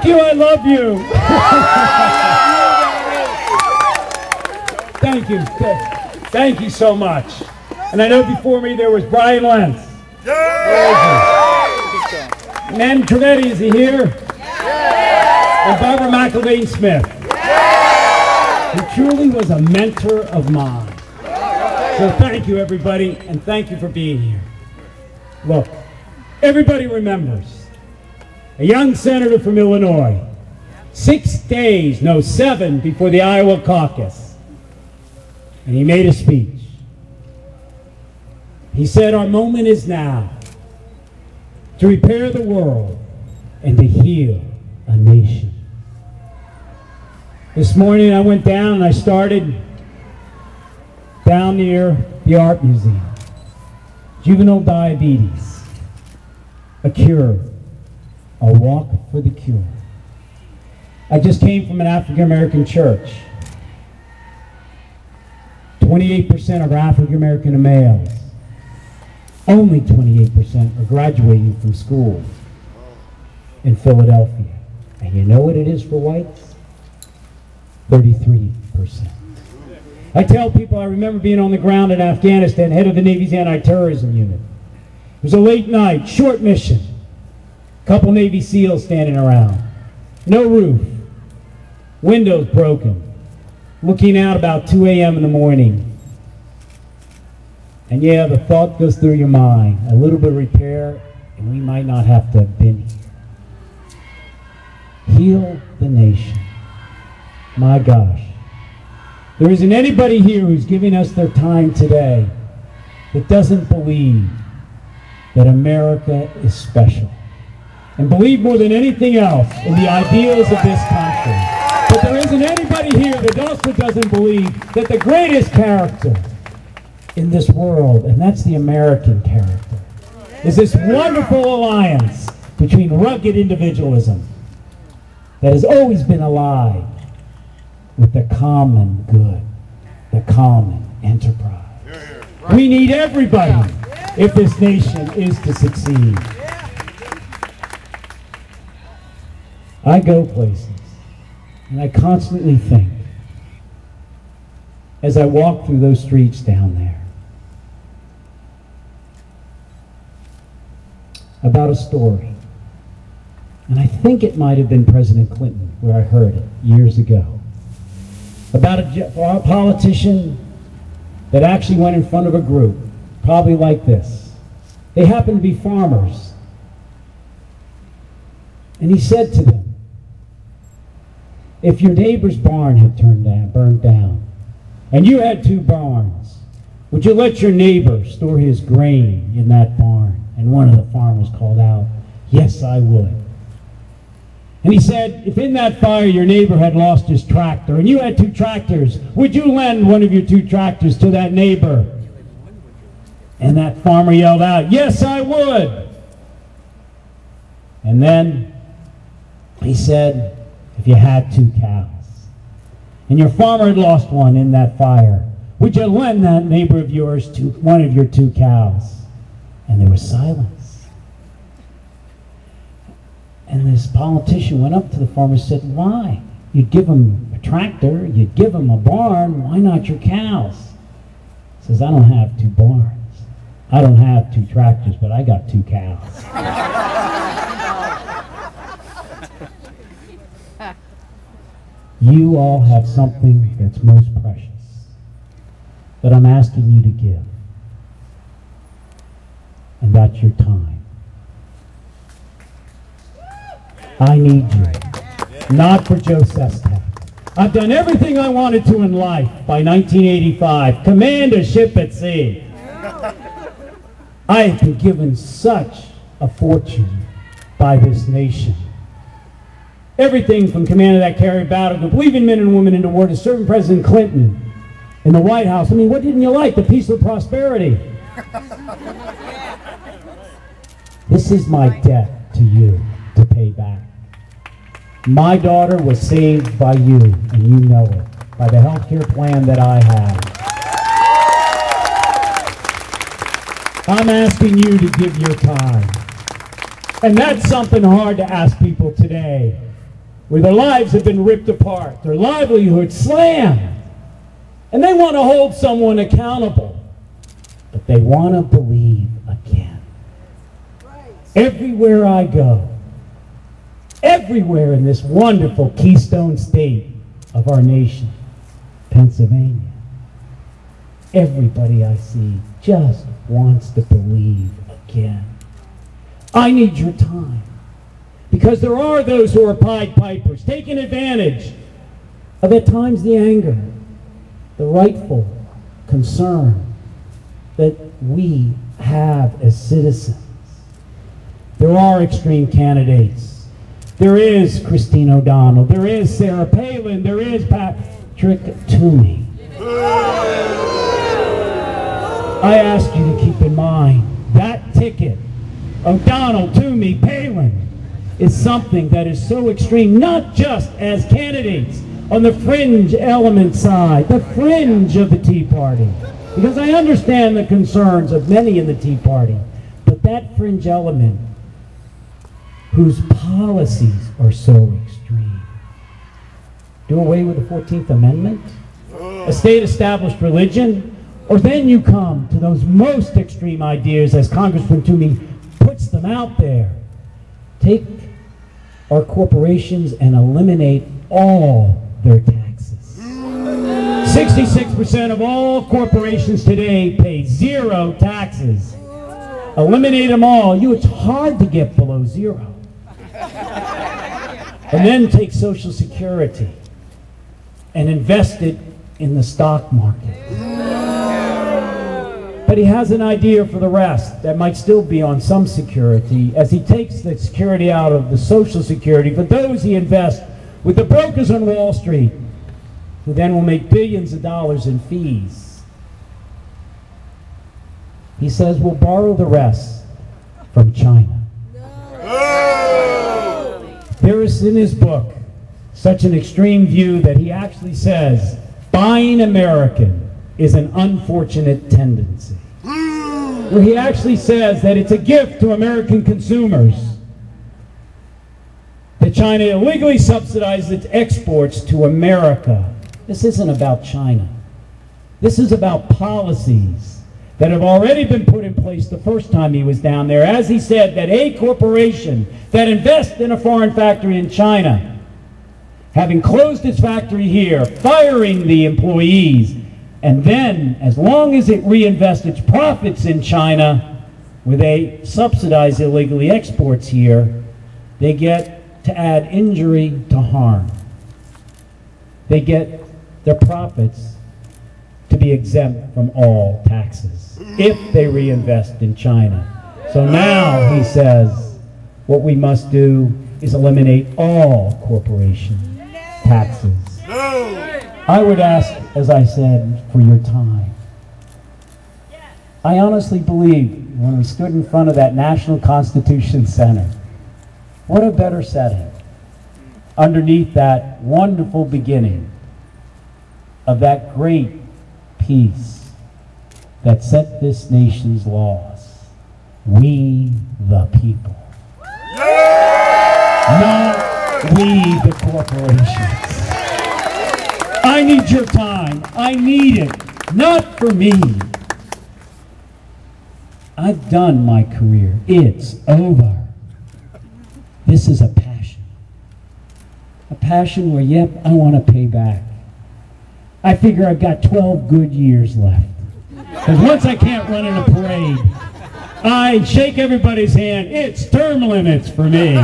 Thank you, I love you. Thank you. Thank you so much. And I know before me there was Bryan Lentz. Nan Trevetti, is he here? And Barbara McIlvaine Smith. Who truly was a mentor of mine. So thank you, everybody, and thank you for being here. Look, everybody remembers a young senator from Illinois, six days, no, seven, before the Iowa caucus, and he made a speech. He said, Our moment is now to repair the world and to heal a nation. This morning I went down and I started down near the Art Museum. Juvenile diabetes, a cure, a walk for the cure. I just came from an African American church. 28% of African American males. Only 28% are graduating from school in Philadelphia. And you know what it is for whites? 33%. I tell people I remember being on the ground in Afghanistan, head of the Navy's anti-terrorism unit. It was a late night, short mission. Couple Navy SEALs standing around. No roof. Windows broken. Looking out about 2 a.m. in the morning. And yeah, the thought goes through your mind. A little bit of repair, and we might not have to have been here. Heal the nation. My gosh. There isn't anybody here who's giving us their time today that doesn't believe that America is special. And believe more than anything else in the ideals of this country. But there isn't anybody here that also doesn't believe that the greatest character in this world, and that's the American character, is this wonderful alliance between rugged individualism that has always been alive with the common good, the common enterprise. We need everybody if this nation is to succeed. I go places, and I constantly think, as I walk through those streets down there, about a story. And I think it might have been President Clinton where I heard it years ago. About a politician that actually went in front of a group, probably like this. They happened to be farmers. And he said to them, if your neighbor's barn had turned down, burned down, and you had two barns, would you let your neighbor store his grain in that barn? And one of the farmers called out, Yes, I would. And he said, If in that fire your neighbor had lost his tractor and you had two tractors, would you lend one of your two tractors to that neighbor? And that farmer yelled out, Yes, I would. And then he said, If you had two cows and your farmer had lost one in that fire, would you lend that neighbor of yours to one of your two cows? And there was silence. And this politician went up to the farmer and said, Why? You'd give him a tractor, you'd give him a barn, why not your cows? He says, I don't have two barns. I don't have two tractors, but I got two cows. you all have something that's most precious that I'm asking you to give. And that's your time. I need you. Not for Joe Sestak. I've done everything I wanted to in life by 1985. Command a ship at sea. I have been given such a fortune by this nation. Everything from command of that carrier battle to believing men and women into war to serving President Clinton in the White House. I mean, what didn't you like? The peace of prosperity. This is my debt to you to pay back. My daughter was saved by you, and you know it, by the health care plan that I have. I'm asking you to give your time. And that's something hard to ask people today, where their lives have been ripped apart, their livelihood slammed, and they want to hold someone accountable, but they want to believe again. Everywhere I go, everywhere in this wonderful keystone state of our nation, Pennsylvania, everybody I see just wants to believe again. I need your time. Because there are those who are Pied Pipers, taking advantage of at times the anger, the rightful concern that we have as citizens. There are extreme candidates. There is Christine O'Donnell. There is Sarah Palin. There is Patrick Toomey. I ask you to keep in mind that ticket O'Donnell, Toomey, Palin is something that is so extreme, not just as candidates on the fringe element side, the fringe of the Tea Party. Because I understand the concerns of many in the Tea Party, but that fringe element whose policies are so extreme. Do away with the 14th Amendment? A state-established religion? Or then you come to those most extreme ideas, as Congressman Toomey puts them out there. Take our corporations and eliminate all their taxes. 66% of all corporations today pay zero taxes. Eliminate them all. You, it's hard to get below zero. And then take Social Security and invest it in the stock market. But he has an idea for the rest that might still be on some security as he takes the security out of the Social Security for those he invests with the brokers on Wall Street, who then will make billions of dollars in fees. He says we'll borrow the rest from China. There is in his book such an extreme view that he actually says buying American is an unfortunate tendency. Where he actually says that it's a gift to American consumers that China illegally subsidizes its exports to America. This isn't about China. This is about policies that have already been put in place the first time he was down there. As he said, that a corporation that invests in a foreign factory in China, having closed its factory here, firing the employees, and then, as long as it reinvests its profits in China, where they subsidize illegally exports here, they get to add injury to harm. They get their profits to be exempt from all taxes if they reinvest in China. So now, he says, what we must do is eliminate all corporation taxes. I would ask, as I said, for your time. I honestly believe when we stood in front of that National Constitution Center, what a better setting underneath that wonderful beginning of that great peace that set this nation's laws. We the people. Not we the corporations. I need your time. I need it. Not for me. I've done my career. It's over. This is a passion. A passion where, yep, I want to pay back. I figure I've got 12 good years left. Because once I can't run in a parade, I shake everybody's hand. It's term limits for me.